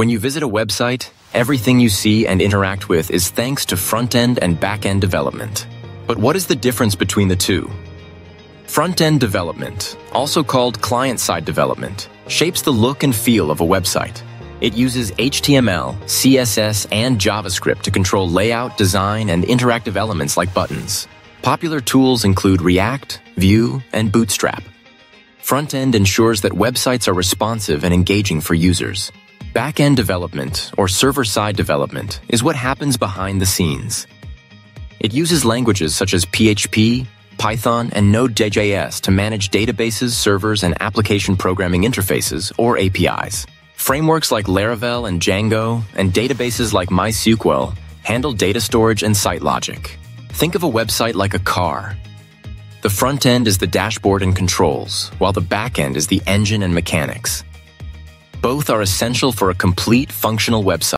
When you visit a website, everything you see and interact with is thanks to front-end and back-end development. But what is the difference between the two? Front-end development, also called client-side development, shapes the look and feel of a website. It uses HTML, CSS, and JavaScript to control layout, design, and interactive elements like buttons. Popular tools include React, Vue, and Bootstrap. Front-end ensures that websites are responsive and engaging for users. Back-end development, or server-side development, is what happens behind the scenes. It uses languages such as PHP, Python, and Node.js to manage databases, servers, and application programming interfaces, or APIs. Frameworks like Laravel and Django, and databases like MySQL handle data storage and site logic. Think of a website like a car. The front end is the dashboard and controls, while the back end is the engine and mechanics. Both are essential for a complete functional website.